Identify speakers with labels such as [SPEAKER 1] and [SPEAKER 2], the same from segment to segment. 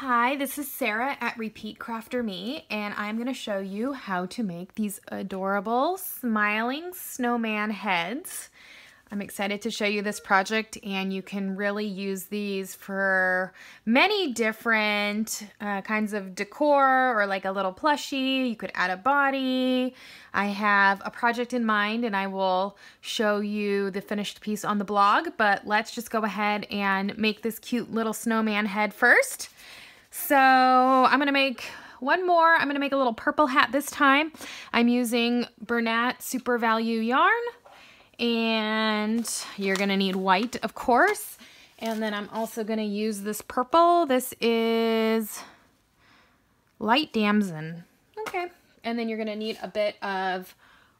[SPEAKER 1] Hi, this is Sarah at Repeat Crafter Me, and I'm going to show you how to make these adorable smiling snowman heads. I'm excited to show you this project and you can really use these for many different uh, kinds of decor or like a little plushie. You could add a body. I have a project in mind and I will show you the finished piece on the blog, but let's just go ahead and make this cute little snowman head first. So I'm gonna make one more. I'm gonna make a little purple hat this time. I'm using Bernat Super Value yarn and you're gonna need white, of course. And then I'm also gonna use this purple. This is light damson. Okay. And then you're gonna need a bit of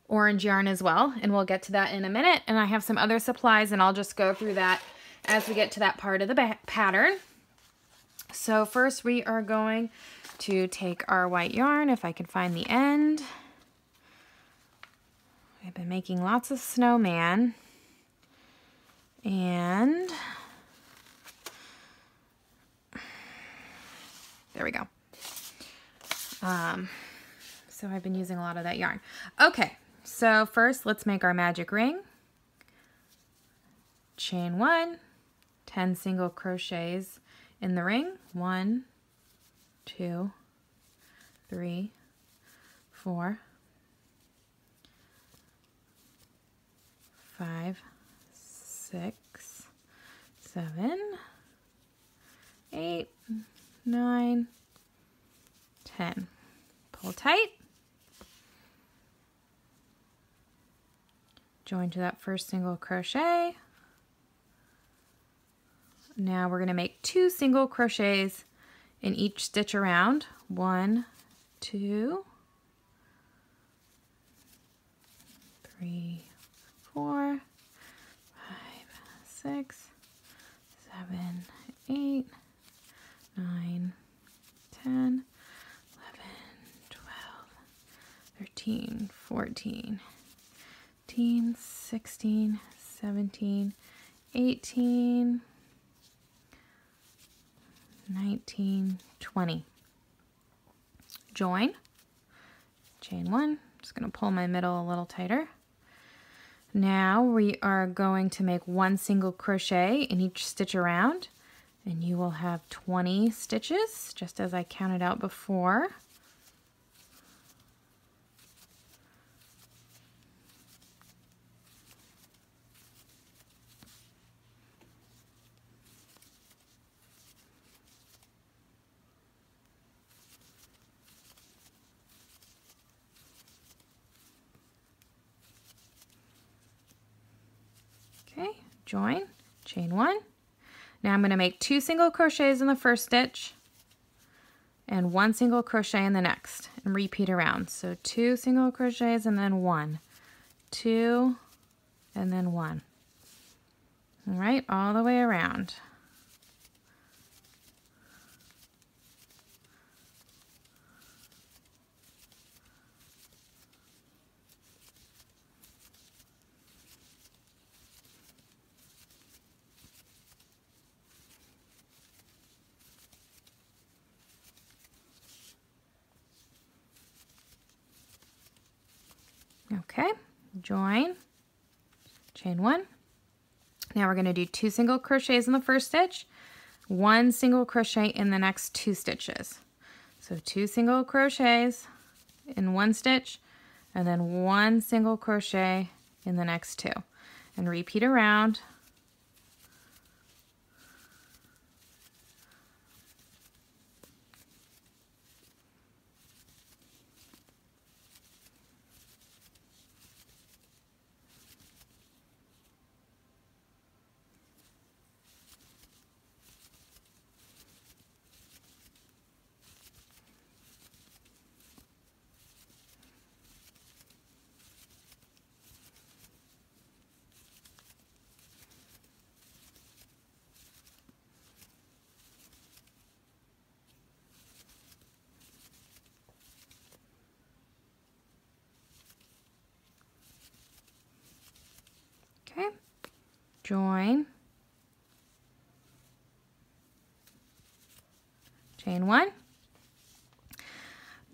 [SPEAKER 1] orange yarn as well. And we'll get to that in a minute. And I have some other supplies and I'll just go through that as we get to that part of the pattern. So first we are going to take our white yarn, if I can find the end. I've been making lots of snowman. And there we go. Um, so I've been using a lot of that yarn. Okay, so first let's make our magic ring. Chain one, 10 single crochets in the ring. One, two, three, four, five, six, seven, eight, nine, ten. Pull tight. Join to that first single crochet. Now we're going to make two single crochets in each stitch around. One, two, three, four, five, six, seven, eight, nine, ten, eleven, twelve, thirteen, fourteen, fifteen, sixteen, seventeen, eighteen. 19, 20. Join, chain one, just gonna pull my middle a little tighter. Now we are going to make one single crochet in each stitch around and you will have 20 stitches just as I counted out before. Okay, join, chain one. Now I'm going to make two single crochets in the first stitch and one single crochet in the next and repeat around. So two single crochets and then one, two, and then one. All right, all the way around. Okay, join, chain one. Now we're going to do two single crochets in the first stitch, one single crochet in the next two stitches. So two single crochets in one stitch, and then one single crochet in the next two. And repeat around join, chain one.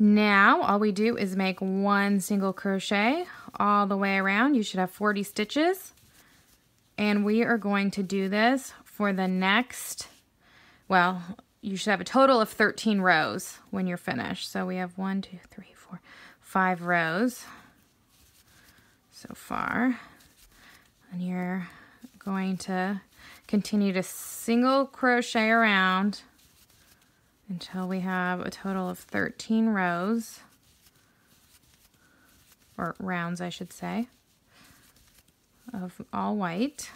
[SPEAKER 1] Now all we do is make one single crochet all the way around. You should have 40 stitches. And we are going to do this for the next, well, you should have a total of 13 rows when you're finished. So we have one, two, three, four, five rows so far. And you're going to continue to single crochet around until we have a total of 13 rows, or rounds I should say, of all white.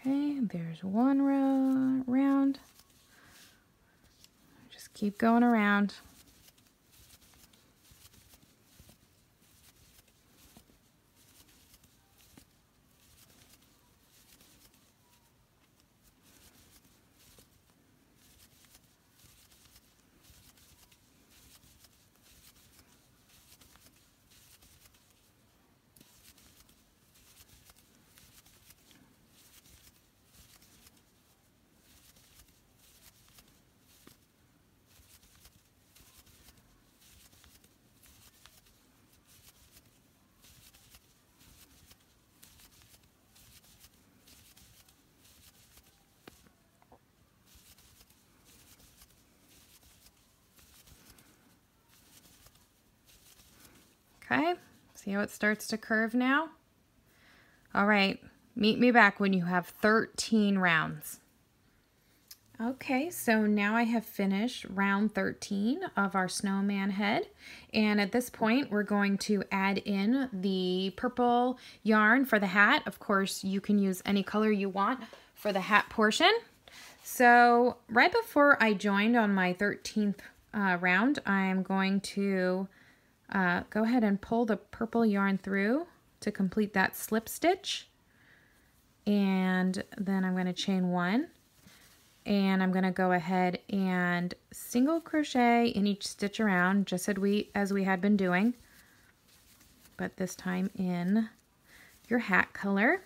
[SPEAKER 1] Okay, there's one row round. Just keep going around. Okay, see how it starts to curve now? All right, meet me back when you have 13 rounds. Okay, so now I have finished round 13 of our snowman head. And at this point, we're going to add in the purple yarn for the hat. Of course, you can use any color you want for the hat portion. So right before I joined on my 13th uh, round, I'm going to uh, go ahead and pull the purple yarn through to complete that slip stitch. And then I'm going to chain one and I'm going to go ahead and single crochet in each stitch around just as we, as we had been doing, but this time in your hat color.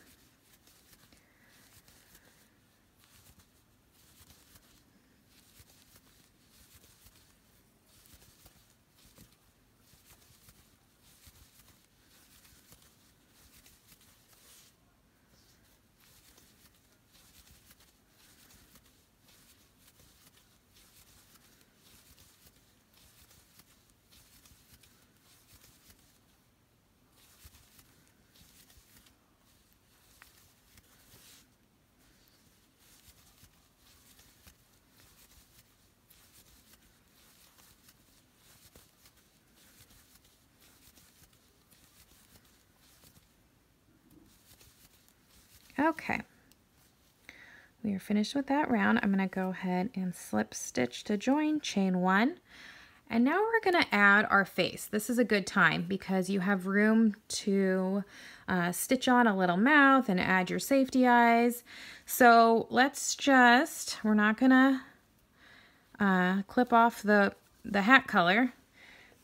[SPEAKER 1] Okay. We are finished with that round. I'm going to go ahead and slip stitch to join, chain one. And now we're going to add our face. This is a good time because you have room to uh, stitch on a little mouth and add your safety eyes. So let's just, we're not going to uh, clip off the, the hat color.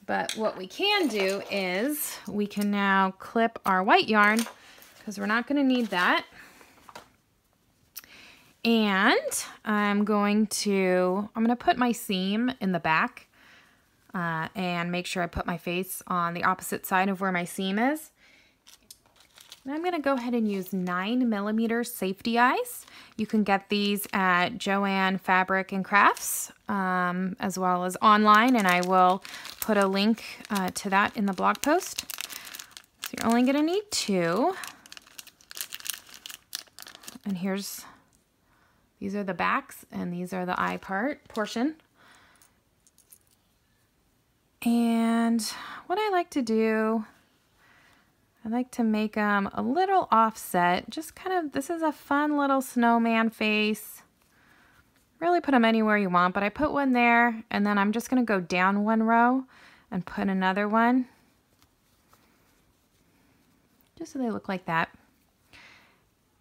[SPEAKER 1] But what we can do is we can now clip our white yarn because we're not going to need that. And I'm going to, I'm going to put my seam in the back uh, and make sure I put my face on the opposite side of where my seam is. And I'm going to go ahead and use 9 millimeter safety eyes. You can get these at Joann Fabric and Crafts um, as well as online, and I will put a link uh, to that in the blog post. So you're only going to need two. And here's these are the backs and these are the eye part portion. And what I like to do, I like to make them a little offset. Just kind of, this is a fun little snowman face. Really put them anywhere you want, but I put one there and then I'm just going to go down one row and put another one. Just so they look like that.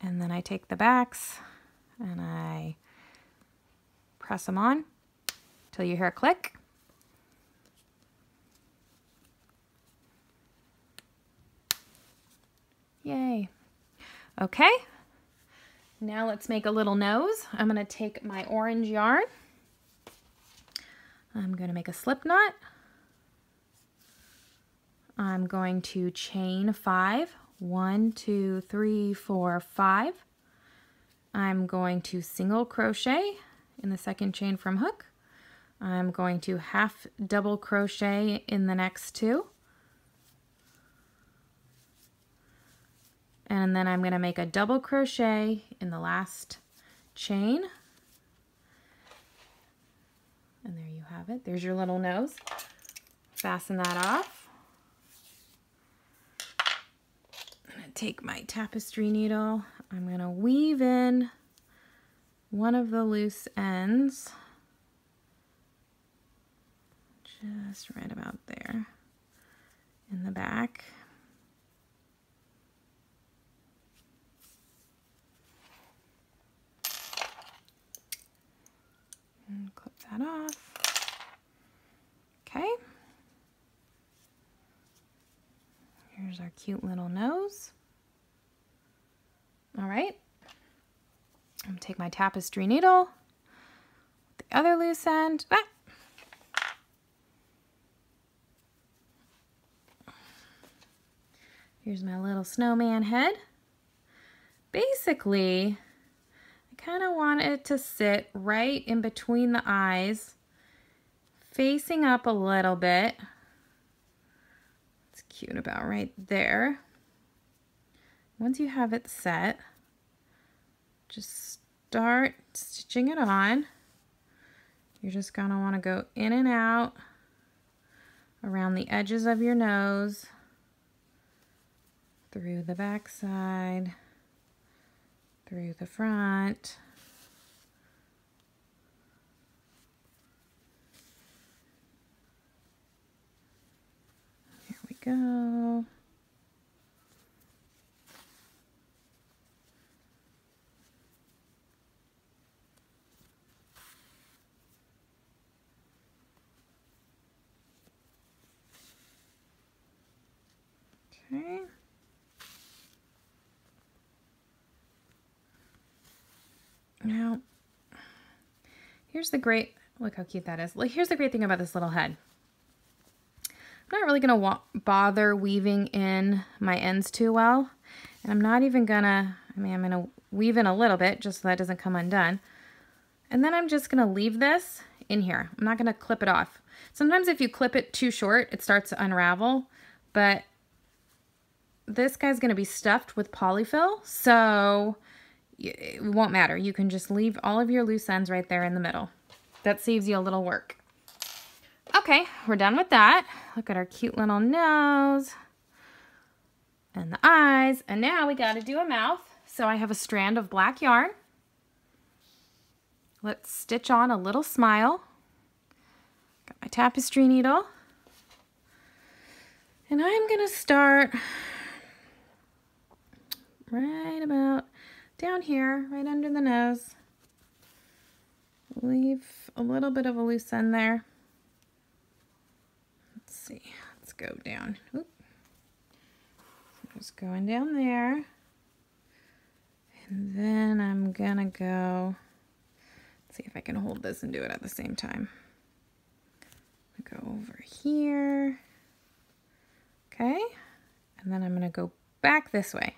[SPEAKER 1] And then I take the backs and I press them on till you hear a click. Yay. Okay. Now let's make a little nose. I'm going to take my orange yarn. I'm going to make a slip knot. I'm going to chain five. One, two, three, four, five. I'm going to single crochet in the second chain from hook. I'm going to half double crochet in the next two. and then I'm going to make a double crochet in the last chain. And there you have it. There's your little nose. Fasten that off. I'm going to take my tapestry needle I'm going to weave in one of the loose ends just right about there in the back And clip that off. Okay. Here's our cute little nose. All right. I'm gonna take my tapestry needle, the other loose end. Ah. Here's my little snowman head. Basically, I kind of want it to sit right in between the eyes, facing up a little bit. It's cute about right there. Once you have it set, just start stitching it on. You're just going to want to go in and out around the edges of your nose, through the back side through the front. Here we go. Okay. Now, here's the great, look how cute that is. Like, here's the great thing about this little head. I'm not really going to bother weaving in my ends too well. And I'm not even going to, I mean, I'm going to weave in a little bit just so that doesn't come undone. And then I'm just going to leave this in here. I'm not going to clip it off. Sometimes if you clip it too short, it starts to unravel. But this guy's going to be stuffed with polyfill. So it won't matter. You can just leave all of your loose ends right there in the middle. That saves you a little work. Okay, we're done with that. Look at our cute little nose and the eyes. And now we got to do a mouth. So I have a strand of black yarn. Let's stitch on a little smile. Got my tapestry needle. And I'm going to start right about down here, right under the nose. Leave a little bit of a loose end there. Let's see, let's go down. Oop. Just going down there. And then I'm gonna go, see if I can hold this and do it at the same time. Go over here. Okay, and then I'm gonna go back this way.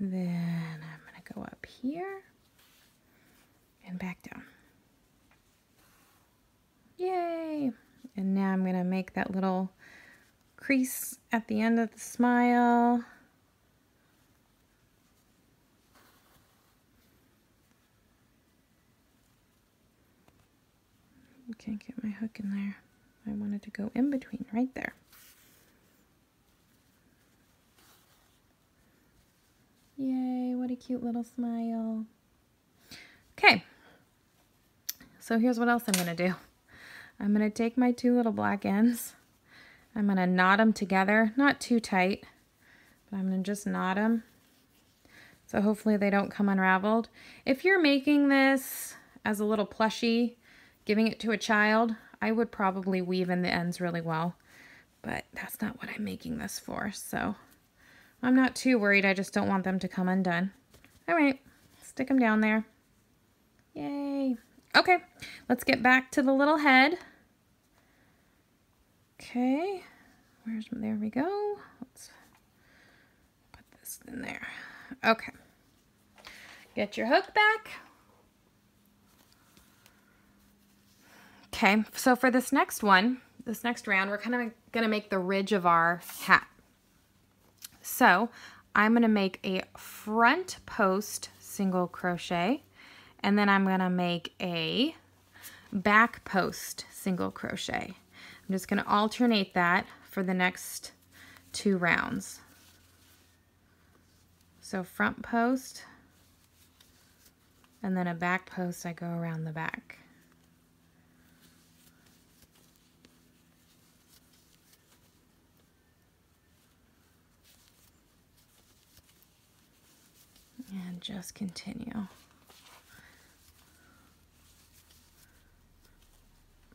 [SPEAKER 1] Then I'm going to go up here and back down. Yay! And now I'm going to make that little crease at the end of the smile. Can't get my hook in there. I wanted to go in between right there. Yay, what a cute little smile. Okay, so here's what else I'm to do. I'm to take my two little black ends. I'm to knot them together, not too tight. But I'm to just knot them. So hopefully they don't come unraveled. If you're making this as a little plushie, giving it to a child, I would probably weave in the ends really well. But that's not what I'm making this for, so I'm not too worried. I just don't want them to come undone. All right, stick them down there. Yay. Okay, let's get back to the little head. Okay, where's, there we go. Let's put this in there. Okay. Get your hook back. Okay, so for this next one, this next round, we're kind of going to make the ridge of our hat. So I'm going to make a front post single crochet, and then I'm going to make a back post single crochet. I'm just going to alternate that for the next two rounds. So front post, and then a back post, I go around the back. And just continue.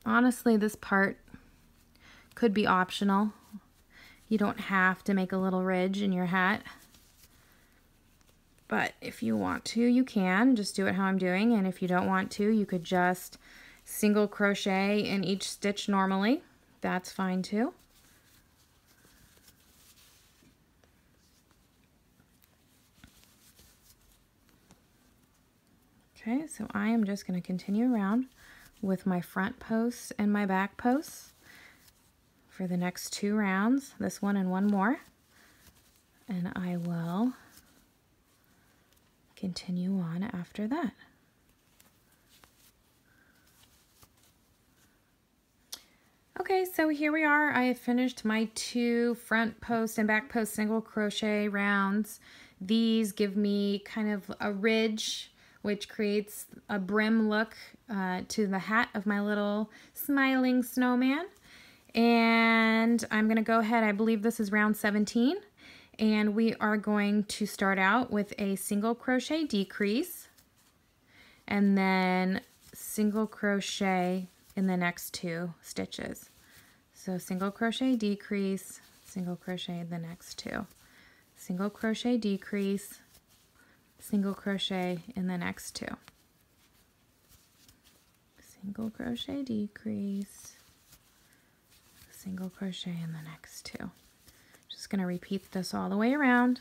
[SPEAKER 1] Honestly, this part could be optional. You don't have to make a little ridge in your hat. But if you want to, you can. Just do it how I'm doing. And if you don't want to, you could just single crochet in each stitch normally. That's fine too. Okay, so I am just going to continue around with my front posts and my back posts for the next two rounds, this one and one more. And I will continue on after that. Okay, so here we are. I have finished my two front post and back post single crochet rounds. These give me kind of a ridge, which creates a brim look uh, to the hat of my little smiling snowman. And I'm to go ahead, I believe this is round 17 and we are going to start out with a single crochet decrease and then single crochet in the next two stitches. So single crochet decrease, single crochet in the next two. Single crochet decrease, single crochet in the next two. Single crochet decrease, single crochet in the next two. Just going to repeat this all the way around.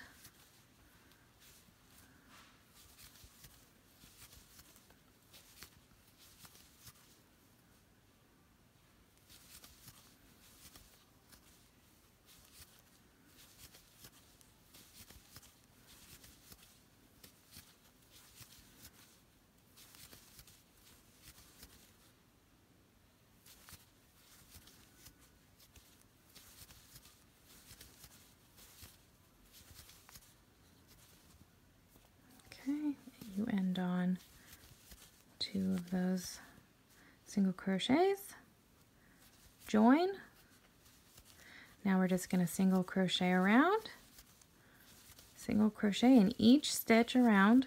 [SPEAKER 1] you end on two of those single crochets. Join. Now we're just going to single crochet around. Single crochet in each stitch around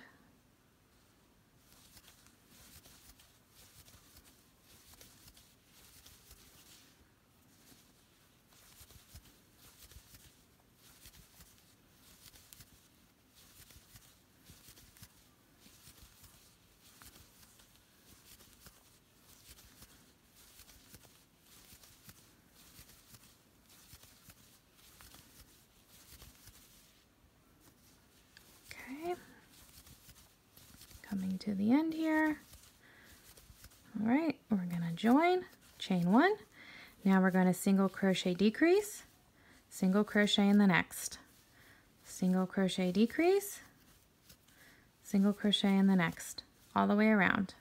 [SPEAKER 1] coming to the end here. All right, we're gonna join, chain one. Now we're gonna single crochet decrease, single crochet in the next. Single crochet decrease, single crochet in the next, all the way around.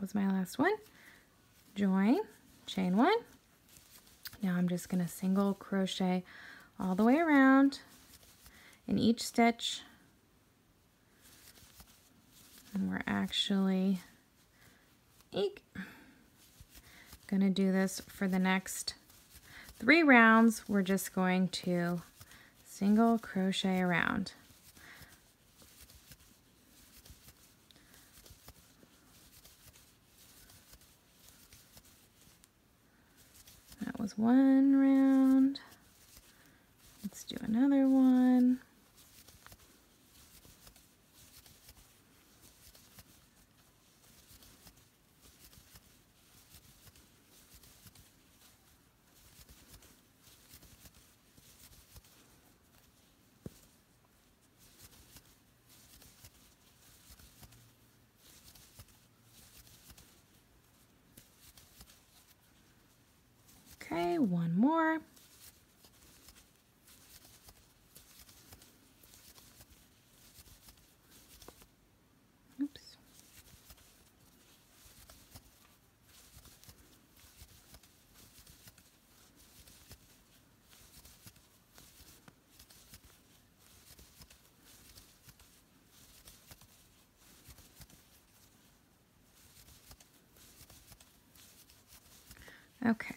[SPEAKER 1] Was my last one. Join, chain one. Now I'm just to single crochet all the way around in each stitch. And we're actually eek, gonna do this for the next three rounds. We're just going to single crochet around. That was one round. Let's do another one. Okay, one more. Okay.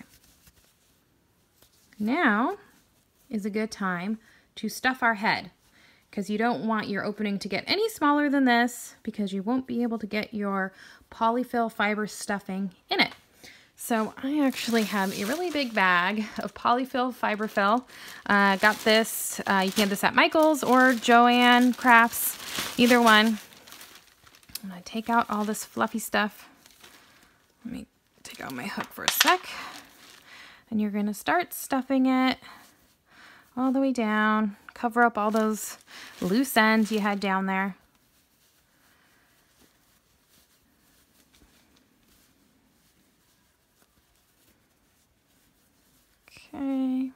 [SPEAKER 1] Now is a good time to stuff our head because you don't want your opening to get any smaller than this because you won't be able to get your polyfill fiber stuffing in it. So I actually have a really big bag of polyfill fiber fill. Uh, got this, uh, you can get this at Michael's or Joann Crafts, either one. I'm gonna take out all this fluffy stuff. Let me take out my hook for a sec and you're to start stuffing it all the way down. Cover up all those loose ends you had down there. Okay.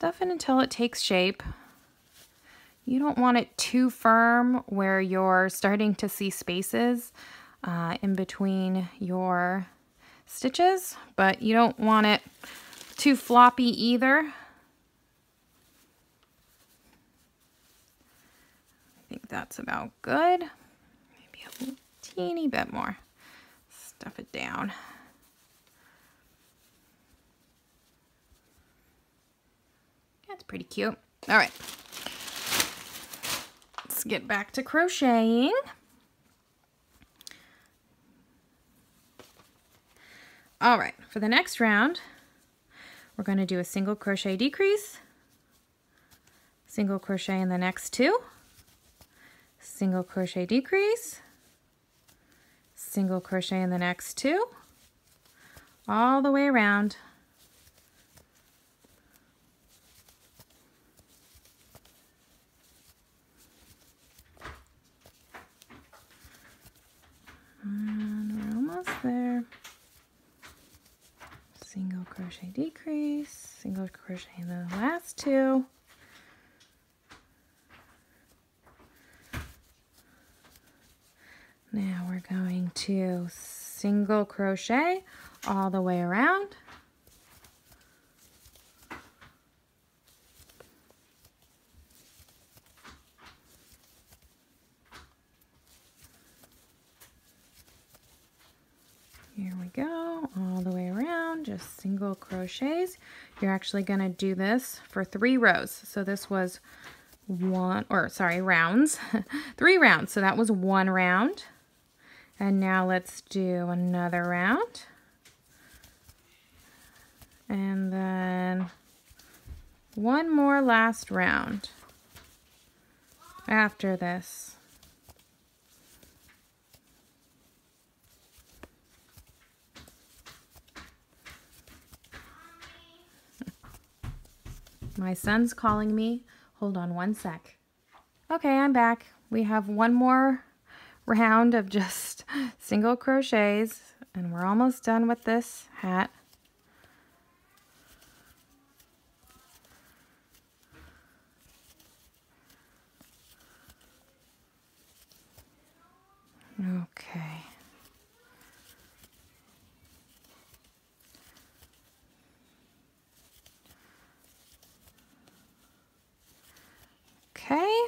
[SPEAKER 1] Stuff it until it takes shape. You don't want it too firm where you're starting to see spaces uh, in between your stitches, but you don't want it too floppy either. I think that's about good. Maybe a teeny bit more. Stuff it down. That's pretty cute. All right. Let's get back to crocheting. All right, for the next round, we're going to do a single crochet decrease, single crochet in the next two, single crochet decrease, single crochet in the next two, all the way around There. Single crochet decrease, single crochet in the last two. Now we're going to single crochet all the way around. Here go, all the way around, just single crochets. You're actually going to do this for three rows. So this was one, or sorry, rounds, three rounds. So that was one round. And now let's do another round. And then one more last round after this. My son's calling me. Hold on one sec. Okay, I'm back. We have one more round of just single crochets and we're almost done with this hat. Okay. Okay.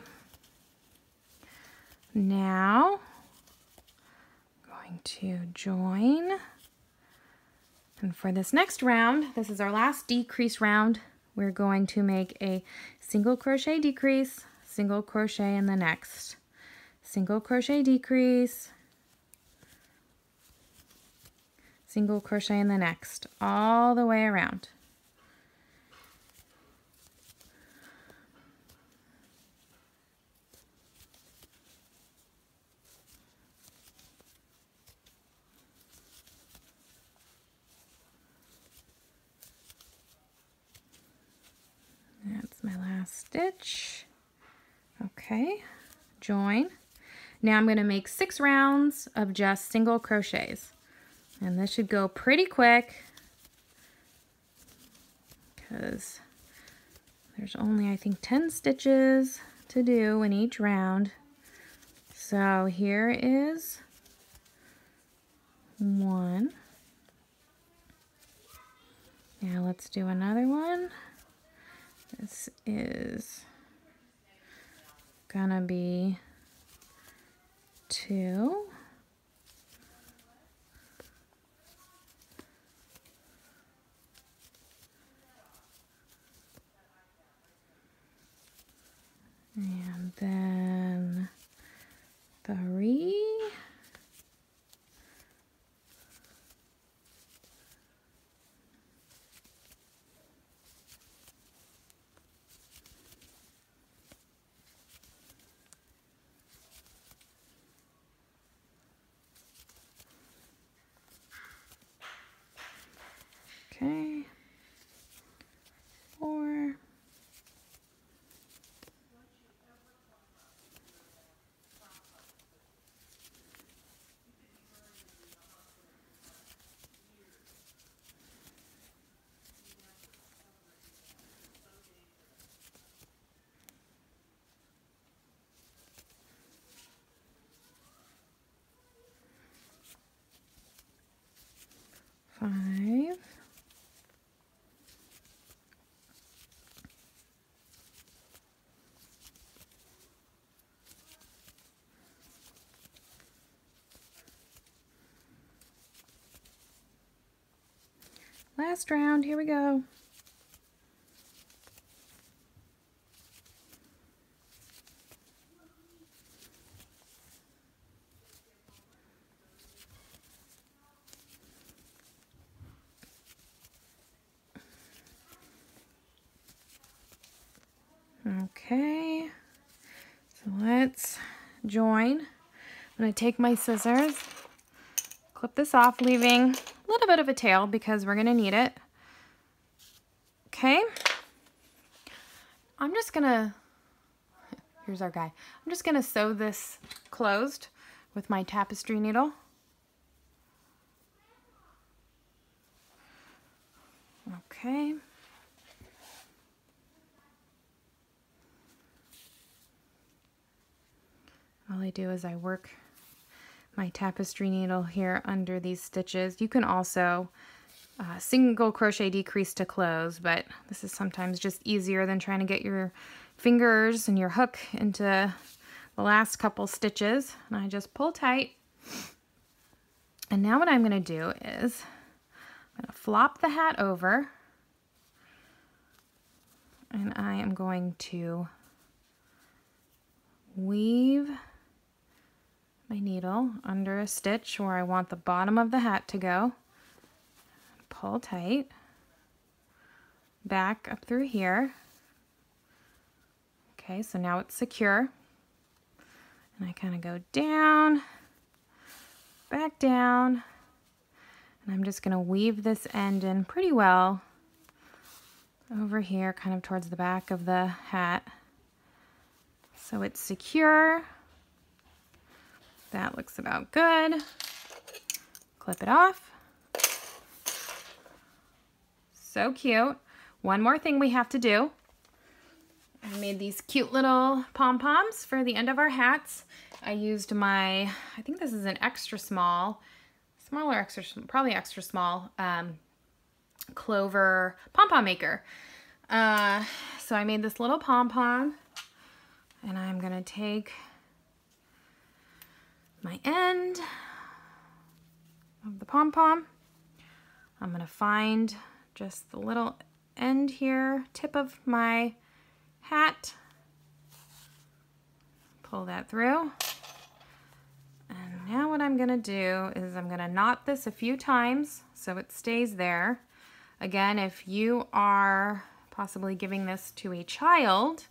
[SPEAKER 1] Now, I'm going to join. And for this next round, this is our last decrease round, we're going to make a single crochet decrease, single crochet in the next, single crochet decrease, single crochet in the next, all the way around. Stitch. Okay, join. Now I'm going to make six rounds of just single crochets. And this should go pretty quick because there's only, I think, 10 stitches to do in each round. So here is one. Now let's do another one. This is gonna be two. And then three. Okay. Four. Five. Last round, here we go. Okay, so let's I'm going to take my scissors, clip this off, leaving a little bit of a tail because we're going to need it. Okay. I'm just going to, here's our guy. I'm just going to sew this closed with my tapestry needle. Okay. All I do is I work my tapestry needle here under these stitches. You can also uh, single crochet decrease to close, but this is sometimes just easier than trying to get your fingers and your hook into the last couple stitches. And I just pull tight. And now what I'm going to do is I'm going to flop the hat over and I am going to weave my needle under a stitch where I want the bottom of the hat to go. Pull tight. Back up through here. Okay, so now it's secure. And I kind of go down, back down, and I'm just going to weave this end in pretty well over here, kind of towards the back of the hat. so it's secure. That looks about good. Clip it off. So cute. One more thing we have to do. I made these cute little pom-poms for the end of our hats. I used my, I think this is an extra small, smaller extra, probably extra small, um, clover pom-pom maker. Uh, so I made this little pom-pom and I'm gonna take my end of the pom-pom. I'm gonna find just the little end here, tip of my hat. Pull that through. And now what I'm gonna do is I'm gonna knot this a few times so it stays there. Again, if you are possibly giving this to a child,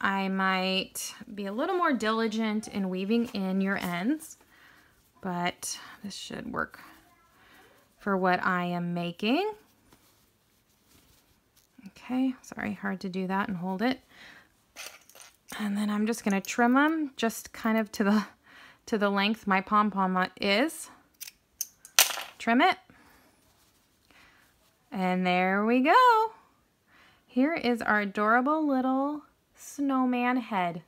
[SPEAKER 1] I might be a little more diligent in weaving in your ends, but this should work for what I am making. Okay, sorry, hard to do that and hold it. And then I'm just gonna trim them just kind of to the to the length my pom-pom uh, is. Trim it. And there we go. Here is our adorable little snowman head.